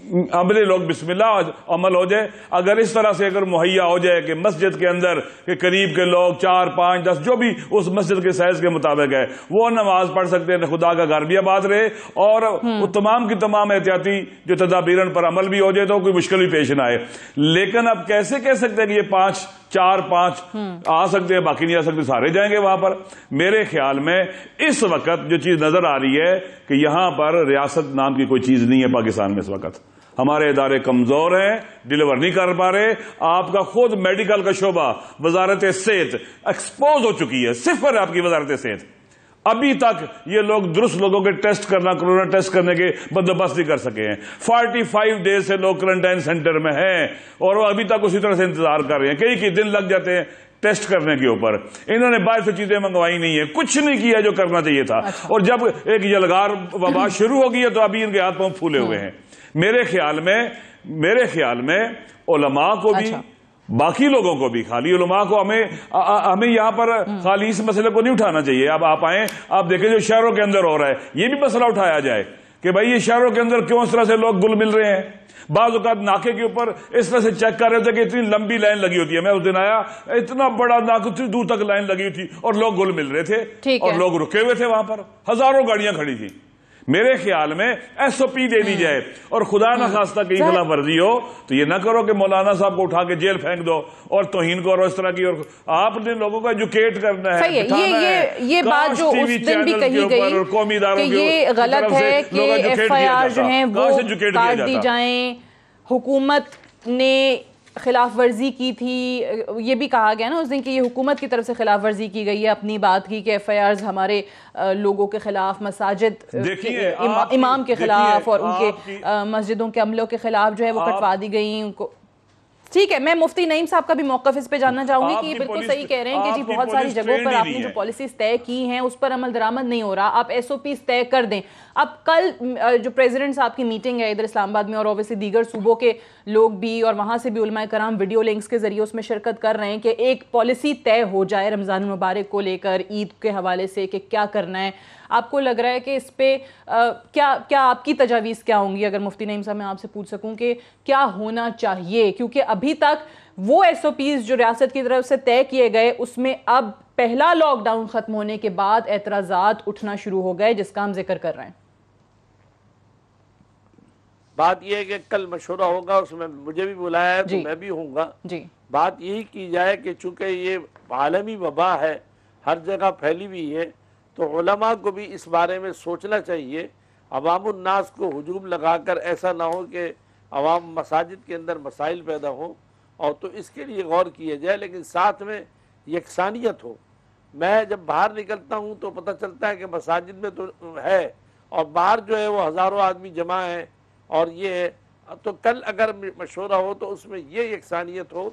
अमले लोग बिस्मिल्लाह अमल हो जाए। अगर इस तरह से अगर मुहैया हो जाए कि मस्जिद के अंदर के करीब के लोग चार पाँच दस जो भी उस मस्जिद के साइज़ के मुताबिक है वो नमाज़ पढ़ सकते हैं खुदा का घर भी आबाद रहे और वो तमाम की तमाम एहतियाती जो तदाबीरन पर अमल भी हो जाए तो कोई मुश्किल भी पेश ना आए। लेकिन अब कैसे कह सकते हैं कि ये पाँच चार पाँच आ सकते हैं बाकी नहीं आ सकते सारे जाएँगे वहाँ पर। मेरे ख्याल में इस वक्त जो चीज़ नज़र आ रही है कि यहाँ पर रियासत नाम की कोई चीज़ नहीं है पाकिस्तान में इस वक्त। हमारे इदारे कमज़ोर हैं डिलीवर नहीं कर पा रहे। आपका खुद मेडिकल का शोबा वजारत सेहत एक्सपोज हो चुकी है सिफर है आपकी वजारत सेहत। अभी तक ये लोग दुरुस्त लोगों के टेस्ट करना कोरोना टेस्ट करने के बंदोबस्त नहीं कर सके हैं। 45 डेज़ से लोग क्वारंटाइन सेंटर में हैं और वो अभी तक उसी तरह से इंतज़ार कर रहे हैं। कई कई दिन लग जाते हैं टेस्ट करने के ऊपर। इन्होंने बाहर से चीज़ें मंगवाई नहीं है। कुछ नहीं किया जो करना चाहिए था। अच्छा। और जब एक यलगार वबा शुरू हो गई है तो अभी इनके हाथ पाँव फूले हुए हैं। मेरे ख्याल में मेरे ख्याल में ओलमा को भी अच्छा। बाकी लोगों को भी खाली उलमा को हमें आ, आ, हमें यहाँ पर। खाली इस मसले को नहीं उठाना चाहिए। अब आप आए आप देखें जो शहरों के अंदर हो रहा है ये भी मसला उठाया जाए कि भाई ये शहरों के अंदर क्यों इस तरह से लोग गुल मिल रहे हैं? बाज नाके के ऊपर इस तरह से चेक कर रहे थे कि इतनी लंबी लाइन लगी होती है। मैं उस दिन आया इतना बड़ा नाक दूर तक लाइन लगी हुई थी और लोग गुल मिल रहे थे और लोग रुके हुए थे वहाँ पर। हज़ारों गाड़ियाँ खड़ी थी। मेरे ख्याल में एसओपी दे दी जाए। और खुदा न खास्ता की खिलाफ वर्जी हो तो ये ना करो कि मौलाना साहब को उठा के जेल फेंक दो और तोहिन को और इस तरह की और आपने लोगों को एजुकेट करना है ये ये ये बात जो उस दिन भी कही गई कौमी इदारों ये गलत है कि एफआईआर जो है वो काट दी जाए। हुकूमत ने खिलाफ वर्जी की थी ये भी कहा गया ना उस दिन कि ये हुकूमत की तरफ़ से खिलाफ वर्जी की गई है अपनी बात की कि एफ़ आई आर हमारे लोगों के खिलाफ मसाजिद इमा, इमाम के खिलाफ और उनके मस्जिदों के अमलों के खिलाफ जो है वो कटवा दी गई उनको ठीक है मैं मुफ्ती नईम साहब का भी मौकफ इस पे जानना चाहूँगी कि बिल्कुल सही कह रहे हैं कि जी बहुत सारी जगहों पर आपने जो पॉलिसीज़ तय की हैं उस पर अमल दरामद नहीं हो रहा। आप एसओपी तय कर दें। अब कल जो प्रेसिडेंट साहब की मीटिंग है इधर इस्लामाबाद में और ऑब्वियसली दीगर सूबों के लोग भी और वहाँ से भी उलमा कराम वीडियो लिंक्स के ज़रिए उसमें शिरकत कर रहे हैं कि एक पॉलिसी तय हो जाए रमज़ान मुबारक को लेकर ईद के हवाले से कि क्या करना है। आपको लग रहा है कि इस पर क्या क्या आपकी तजावीज़ क्या होंगी? अगर मुफ्ती नईम साहब मैं आपसे पूछ सकूँ कि क्या होना चाहिए? क्योंकि अभी तक वो एस ओ पीज़ जो रियासत की तरफ़ से तय किए गए उसमें अब पहला लॉकडाउन ख़त्म होने के बाद एतराज़ात उठना शुरू हो गए जिसका हम ज़िक्र कर रहे हैं। बात यह है कि कल मशवरा होगा उसमें मुझे भी बुलाया है तो मैं भी हूँगा बात यही की जाए कि चूँकि ये आलमी वबा है हर जगह फैली हुई है तो को भी इस बारे में सोचना चाहिए। अवामनास को हजूम लगाकर ऐसा ना हो कि अवाम मसाजिद के अंदर मसाइल पैदा हों। और तो इसके लिए गौर किया जाए, लेकिन साथ में यकसानियत हो। मैं जब बाहर निकलता हूँ तो पता चलता है कि मसाजिद में तो है, और बाहर जो है वो हज़ारों आदमी जमा है। और ये है तो कल अगर मशवरा हो तो उसमें ये यकसानियत हो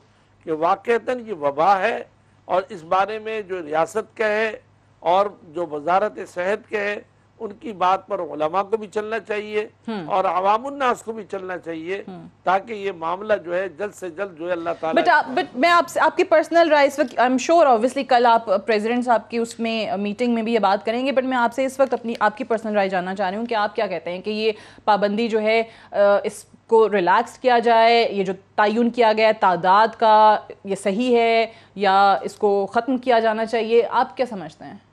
कि वाक़ता ये वबा है, और इस बारे में जो रियासत का है और जो वजारत सेहत के है उनकी बात पर उलमा को भी चलना चाहिए हम्म। और अवामुन्नास को भी चलना चाहिए हम्म। ताकि ये मामला जो है जल्द से जल्द जो है अल्लाह ताला बट बट मैं आपसे आपकी पर्सनल राय इस वक्त आई एम श्योर ऑब्वियसली कल आप प्रेसिडेंट साहब की उसमें मीटिंग में भी ये बात करेंगे बट मैं आपसे इस वक्त अपनी आपकी पर्सनल राय जानना चाह रही हूँ कि आप क्या कहते हैं कि ये पाबंदी जो है इस को रिलैक्स किया जाए ये जो तयन किया गया तादाद का ये सही है या इसको ख़त्म किया जाना चाहिए आप क्या समझते हैं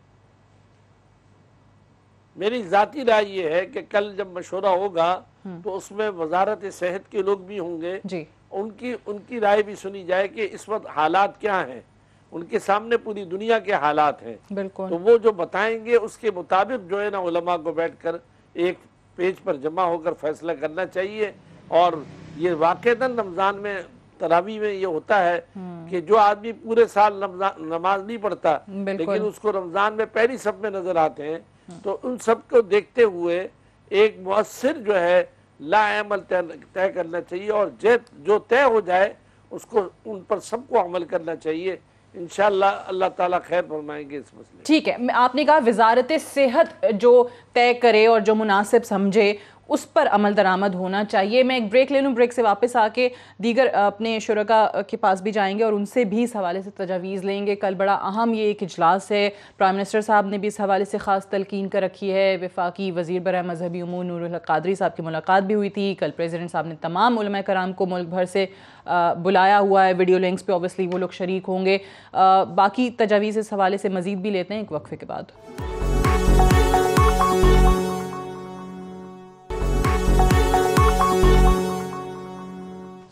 मेरी ज़ाती राय ये है कि कल जब मशवरा होगा हम्म। तो उसमें वजारत सेहत के लोग भी होंगे। जी। उनकी उनकी राय भी सुनी जाए कि इस वक्त हालात क्या हैं। उनके सामने पूरी दुनिया के हालात हैं। बिल्कुल। तो वो जो बताएँगे उसके मुताबिक जो है ना उलमा को बैठकर एक पेज पर जमा होकर फैसला करना चाहिए। और ये वाक़ता रमज़ान में तरावी में ये होता है हम्म। कि जो आदमी पूरे साल नमाज़ नहीं पढ़ता लेकिन उसको रमज़ान में पहली सब में नज़र आते हैं तो उन सबको देखते हुए एक मौसर जो है लामल तय करना चाहिए और जे, जो तय हो जाए, उसको, उन पर सबको अमल करना चाहिए। इन अल्लाह ताला खैर फरमाएँगे इस मसले ठीक है आपने कहा वजारत सेहत जो तय करे और जो मुनासिब समझे उस पर अमल दरामद होना चाहिए। मैं एक ब्रेक ले लूँ ब्रेक से वापस आके दीगर अपने शुरा के पास भी जाएँगे और उनसे भी इस हवाले से तजावीज़ लेंगे। कल बड़ा अहम ये एक इजलास है। प्राइम मिनिस्टर साहब ने भी इस हवाले से ख़ास तलकिन कर रखी है। विफाकी वज़ीर बर मजहबी उमूर नूर कादरी साहब की मुलाकात भी हुई थी। कल प्रेसिडेंट साहब ने तमाम कराम को मुल्क भर से बुलाया हुआ है। वीडियो लिंक्स पे ऑब्वियसली वो लोग शरीक होंगे। बाकी तजावीज़ इस हवाले से मज़ीद भी लेते हैं एक वक्फे के बाद।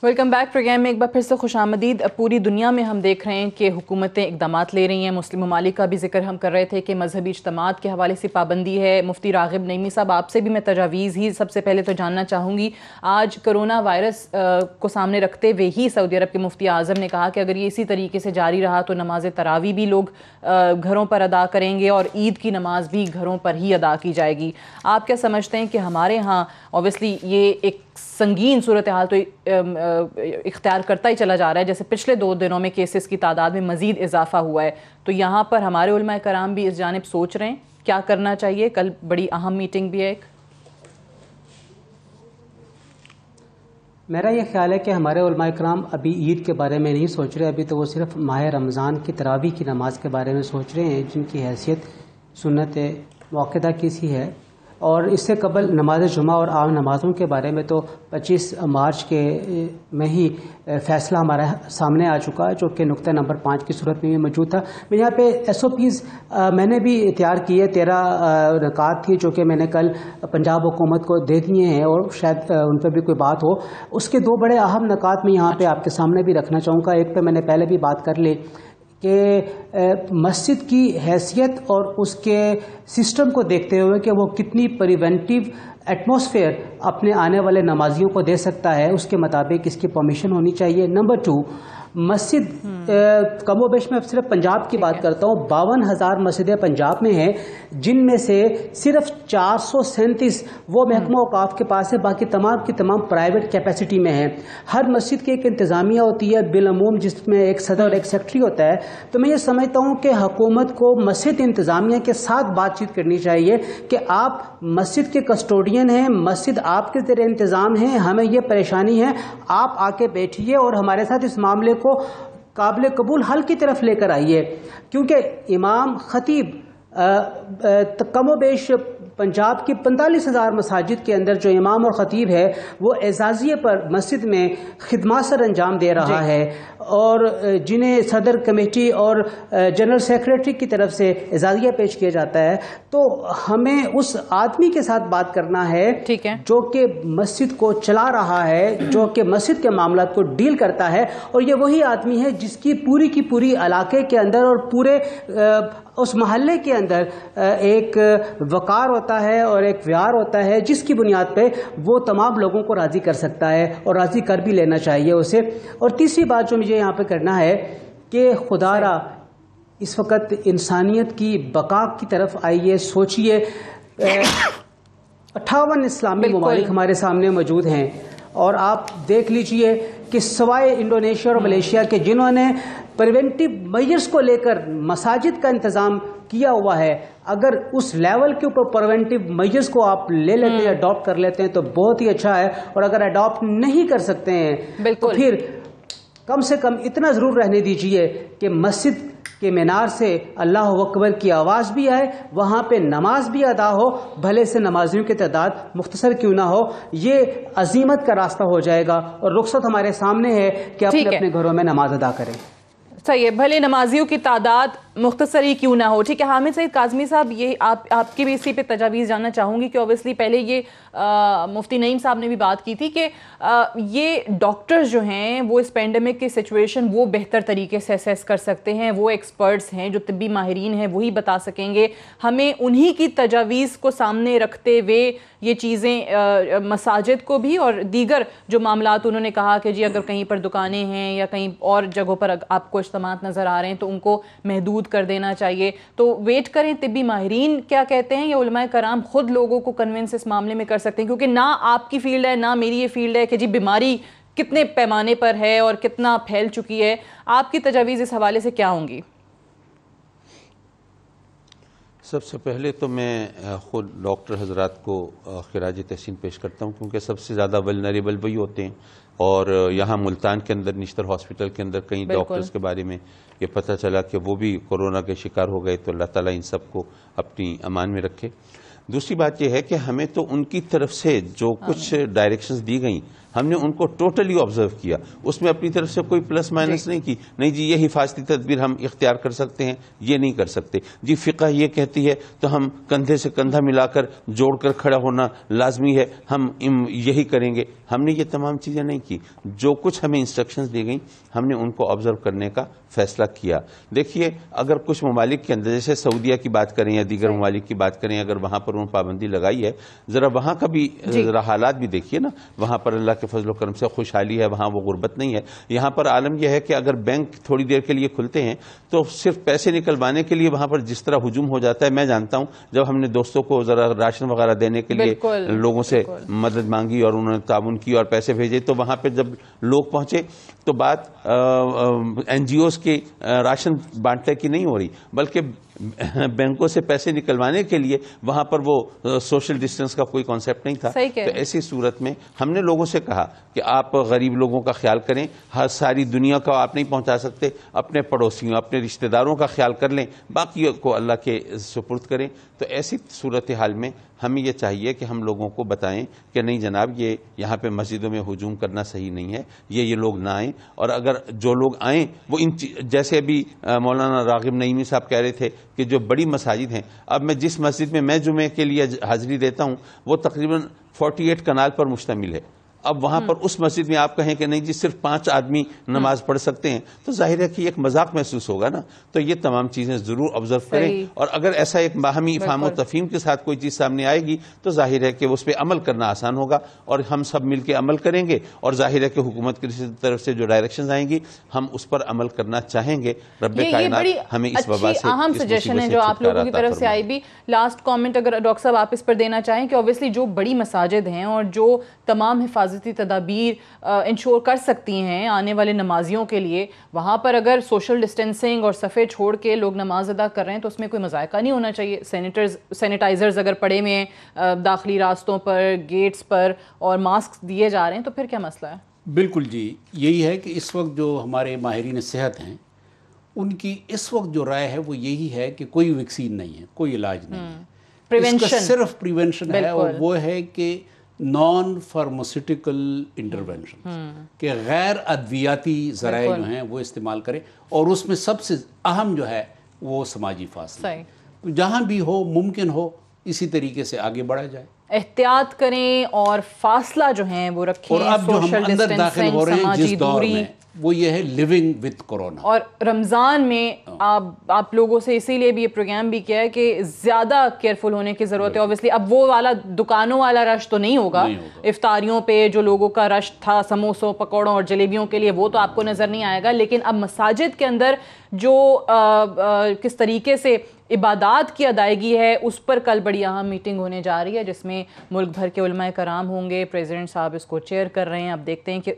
वेलकम बैक प्रोग्राम में एक बार फिर से खुश आमदीद पूरी दुनिया में हम देख रहे हैं कि हुकूमतें इकदाम ले रही हैं। मुस्लिम ममालिक का भी ज़िक्र हम कर रहे थे कि मजहबी इज्तम के हवाले से पाबंदी है। मुफ्ती रागिब नईमी साहब, आपसे भी मैं तजावीज़ ही सबसे पहले तो जानना चाहूँगी। आज करोना वायरस को सामने रखते हुए ही सऊदी अरब के मुफ्ती आज़म ने कहा कि अगर ये इसी तरीके से जारी रहा तो नमाज़ तरावी भी लोग घरों पर अदा करेंगे और ईद की नमाज़ भी घरों पर ही अदा की जाएगी। आप क्या समझते हैं कि हमारे यहाँ ओबियसली ये एक संगीन सूरत हाल तो इख्तियार करता ही चला जा रहा है। जैसे पिछले दो दिनों में केसेस की तादाद में मज़ीद इजाफा हुआ है। तो यहाँ पर हमारे कराम भी इस जानब सोच रहे हैं, क्या करना चाहिए? कल बड़ी अहम मीटिंग भी है एक। मेरा ये ख्याल है कि हमारे कराम अभी ईद के बारे में नहीं सोच रहे, अभी तो वो सिर्फ़ माह रमज़ान की तरावी की नमाज़ के बारे में सोच रहे हैं, जिनकी हैसियत सुनत मौक़ा किसी है। और इससे कबल नमाज़ जुमा और आम नमाज़ों के बारे में तो 25 मार्च के में ही फ़ैसला हमारा सामने आ चुका है, जो कि नुकता नंबर पाँच की सूरत में भी मौजूद था। मैं यहाँ पे एस ओ पीज़ मैंने भी तैयार किए तेरह रकात थी, जो कि मैंने कल पंजाब हुकूमत को दे दिए हैं और शायद उन पर भी कोई बात हो। उसके दो बड़े अहम नकात मैं यहाँ पे आपके सामने भी रखना चाहूँगा। एक पे मैंने पहले भी बात कर ली कि मस्जिद की हैसियत और उसके सिस्टम को देखते हुए कि वो कितनी प्रिवेंटिव एटमॉस्फेयर अपने आने वाले नमाजियों को दे सकता है, उसके मुताबिक इसकी परमिशन होनी चाहिए। नंबर टू मस्जिद कमोबेश में सिर्फ़ पंजाब की बात करता हूँ बावन हज़ार मस्जिदें पंजाब में हैं जिनमें से सिर्फ़ चार सौ सैंतीस वो महकमा अवकाफ के पास है बाकी तमाम की तमाम प्राइवेट कैपेसिटी में है। हर मस्जिद की एक इंतज़ामिया होती है बिलमूम जिसमें एक सदर और एक सेक्रेटरी होता है। तो मैं ये समझता हूँ कि हुकूमत को मस्जिद इंतज़ामिया के साथ बातचीत करनी चाहिए कि आप मस्जिद के कस्टोडियन हैं मस्जिद आपके ज़रिए इंतज़ाम है हमें यह परेशानी है आप आके बैठिए और हमारे साथ इस मामले को काबिल कबूल हल की तरफ़ लेकर आइए क्योंकि इमाम खतीब कमोबेश पंजाब की पैंतालीस हज़ार मसाजिद के अंदर जो इमाम और ख़तीब है वो एजाजिए पर मस्जिद में खदमा सर अंजाम दे रहा है और जिन्हें सदर कमेटी और जनरल सेक्रेटरी की तरफ़ से एजाजिया पेश किया जाता है। तो हमें उस आदमी के साथ बात करना है ठीक है। जो कि मस्जिद को चला रहा है जो कि मस्जिद के मामला को डील करता है और ये वही आदमी है जिसकी पूरी की पूरी इलाके के अंदर और पूरे उस मोहल्ले के अंदर एक वकार होता है और एक व्यार होता है जिसकी बुनियाद पे वो तमाम लोगों को राज़ी कर सकता है और राज़ी कर भी लेना चाहिए उसे। और तीसरी बात जो मुझे यहाँ पे करना है कि खुदारा इस वक्त इंसानियत की बका की तरफ़ आइए सोचिए। अट्ठावन इस्लामी ममालिक हमारे सामने मौजूद हैं। और आप देख लीजिए कि सवाए इंडोनेशिया और मलेशिया के जिन्होंने प्रिवेंटिव मेजर्स को लेकर मसाजिद का इंतज़ाम किया हुआ है। अगर उस लेवल के ऊपर प्रिवेंटिव मेजर्स को आप ले लेते हैं अडॉप्ट हम्म। कर लेते हैं तो बहुत ही अच्छा है। और अगर अडॉप्ट नहीं कर सकते हैं तो फिर कम से कम इतना ज़रूर रहने दीजिए कि मस्जिद के मीनार से अल्लाह अकबर की आवाज़ भी आए वहाँ पे नमाज़ भी अदा हो भले से नमाजियों की तादाद मुख्तसर क्यों ना हो। ये अजीमत का रास्ता हो जाएगा और रुख्सत हमारे सामने है कि अपने अपने घरों में नमाज़ अदा करें। सही है भले नमाजियों की तादाद मुख्तसर ही क्यों ना हो। ठीक है हामिद सईद काजमी साहब ये आप आपकी भी इसी पे तजावीज़ जानना चाहूँगी कि ऑब्वियसली पहले ये आ, मुफ्ती नईम साहब ने भी बात की थी कि आ, ये डॉक्टर्स जो हैं वो इस पेंडेमिक की सिचुएशन वो बेहतर तरीके से असेस कर सकते हैं वो एक्सपर्ट्स हैं जो तिब्बी माहरीन हैं वही बता सकेंगे। हमें उन्हीं की तजावीज़ को सामने रखते हुए ये चीज़ें मसाजिद को भी और दीगर जो मामला उन्होंने कहा कि जी अगर कहीं पर दुकानें हैं या कहीं और जगहों पर आपको इज्तम नज़र आ रहे हैं तो उनको महदूद कर देना चाहिए। तो वेट करें, तिब्बी माहरीन क्या कहते हैं? या कराम खुद लोगों को कन्विंस इस मामले में कर सकते हैं, क्योंकि ना आपकी फ़ील्ड है, ना मेरी ये फ़ील्ड है कि जी बीमारी कितने पैमाने पर है और कितना फैल चुकी है। आपकी तजावीज़ इस हवाले से क्या होंगी? सबसे पहले तो मैं ख़ुद डॉक्टर हजरात को खराज तहसीन पेश करता हूँ, क्योंकि सबसे ज़्यादा वलनरेबल वही होते हैं। और यहाँ मुल्तान के अंदर निश्तर हॉस्पिटल के अंदर कई डॉक्टर्स के बारे में ये पता चला कि वो भी कोरोना के शिकार हो गए तो अल्लाह ताला इन सबको अपनी अमान में रखे। दूसरी बात यह है कि हमें तो उनकी तरफ़ से जो कुछ डायरेक्शंस दी गई हमने उनको टोटली ऑब्ज़र्व किया। उसमें अपनी तरफ़ से कोई प्लस माइनस नहीं की। नहीं जी ये हिफाजती तदबीर हम इख्तियार कर सकते हैं ये नहीं कर सकते। जी फ़िका ये कहती है तो हम कंधे से कंधा मिलाकर जोड़कर खड़ा होना लाजमी है। हम यही करेंगे। हमने ये तमाम चीज़ें नहीं की। जो कुछ हमें इंस्ट्रक्शंस दी गई हमने उनको ऑब्ज़र्व करने का फैसला किया। देखिए अगर कुछ ममालिक के अंदर जैसे सऊदिया की बात करें या दीगर ममालिक की बात करें अगर वहाँ पर उन्होंने पाबंदी लगाई है ज़रा वहाँ का भी ज़रा हालात भी देखिए ना। वहाँ पर अल्लाह के फजल करम से खुशहाली है वहाँ वो गुर्बत नहीं है। यहाँ पर आलम यह है कि अगर बैंक थोड़ी देर के लिए खुलते हैं तो सिर्फ़ पैसे निकलवाने के लिए वहाँ पर जिस तरह हजूम हो जाता है मैं जानता हूँ जब हमने दोस्तों को ज़रा राशन वगैरह देने के लिए लोगों से मदद मांगी और उन्होंने ताउन की और पैसे भेजे तो वहाँ पर जब लोग पहुँचे तो बात एन जी के राशन बांटने की नहीं हो रही बल्कि बैंकों से पैसे निकलवाने के लिए वहाँ पर वो सोशल डिस्टेंस का कोई कॉन्सेप्ट नहीं था। तो ऐसी सूरत में हमने लोगों से कहा कि आप गरीब लोगों का ख्याल करें हर सारी दुनिया का आप नहीं पहुँचा सकते अपने पड़ोसियों अपने रिश्तेदारों का ख्याल कर लें बाकी को अल्लाह के सुपुर्द करें। तो ऐसी सूरत हाल में हमें यह चाहिए कि हम लोगों को बताएँ कि नहीं जनाब, ये यहाँ पे मस्जिदों में हजूम करना सही नहीं है, ये ये लोग ना आएँ। और अगर जो लोग आएँ, वो इन जैसे अभी मौलाना रागिब नईमी साहब कह रहे थे कि जो बड़ी मसाजिद हैं, अब मैं जिस मस्जिद में मैं जुमे के लिए हाजिरी देता हूँ, वो तकरीबन 48 कनाल पर मुश्तमिल है। अब वहाँ पर उस मस्जिद में आप कहें कि नहीं जी सिर्फ़ पाँच आदमी नमाज़ पढ़ सकते हैं तो ज़ाहिर है कि एक मज़ाक महसूस होगा ना। तो ये तमाम चीज़ें ज़रूर ऑब्ज़र्व करें। और अगर ऐसा एक बाहमी फाम तफीम के साथ कोई चीज़ सामने आएगी तो ज़ाहिर है कि उस पर अमल करना आसान होगा और हम सब मिलकर अमल करेंगे और ज़ाहिर है कि हुकूमत की तरफ़ से जो डायरेक्शन आएँगी हम उस पर अमल करना चाहेंगे। रब हमें इस वबा से अहम सजेशन है जो आप लोगों की तरफ़ से आई भी। लास्ट कॉमेंट अगर डॉक्टर साहब आप इस पर देना चाहें कि ऑब्वियसली जो बड़ी मसाजिद हैं और जो तमाम हिफाजत हिफाजती तदाबीर इंश्योर कर सकती हैं आने वाले नमाजियों के लिए। वहाँ पर अगर सोशल डिस्टेंसिंग और सफ़े छोड़ के लोग नमाज़ अदा कर रहे हैं तो उसमें कोई मजायका नहीं होना चाहिए। सैनिटर्स सैनिटाइज़र्स अगर पड़े हुए हैं दाखिली रास्तों पर गेट्स पर और मास्क दिए जा रहे हैं तो फिर क्या मसला है? बिल्कुल जी। यही है कि इस वक्त जो हमारे माहरीन सेहत हैं उनकी इस वक्त जो राय है वो यही है कि कोई वैक्सीन नहीं है कोई इलाज नहीं है। प्रिवेंशन। सिर्फ़ प्रिवेंशन है और वो है कि नॉन फार्मास्यूटिकल इंटरवेंशन के गैर अद्वियाती जराए जो हैं वो इस्तेमाल करें और उसमें सबसे अहम जो है वो समाजी फासला। तो जहाँ भी हो मुमकिन हो इसी तरीके से आगे बढ़ा जाए। एहतियात करें और फासला जो है वो रखें और अब जो हम अंदर दाखिल हो रहे हैं जिस दौर। में वो ये है लिविंग विद कोरोना और रमज़ान में हाँ। आप आप लोगों से इसीलिए भी ये प्रोग्राम भी किया है कि ज़्यादा केयरफुल होने की ज़रूरत है ऑब्वियसली अब वो वाला दुकानों वाला रश तो नहीं होगा, नहीं होगा। इफ्तारियों पे जो लोगों का रश था समोसों पकौड़ों और जलेबियों के लिए वो तो आपको नज़र नहीं आएगा लेकिन अब मसाजिद के अंदर जो आ, आ, किस तरीके से इबादत की अदायगी है उस पर कल बड़ी अहम मीटिंग होने जा रही है जिसमें मुल्क भर के कराम होंगे प्रेसिडेंट साहब इसको चेयर कर रहे हैं। अब देखते हैं कि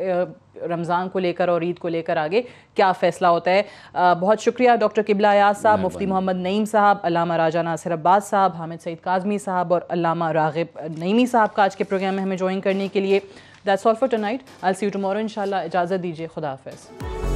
रमज़ान को लेकर और ईद को लेकर आगे क्या फ़ैसला होता है। बहुत शुक्रिया डॉक्टर किबला अयाज साहब मुफ्ती मोहम्मद नईम साहब अलामा राजा नासिर अब्बास साहब हामिद सईद काजमी साहब और अलामा रागिब नईमी साहब का आज के प्रोग्राम में हमें ज्वाइन करने के लिए। That's all for tonight I see you tomorrow इंशाल्लाह। इजाज़त दीजिए खुदा हाफ़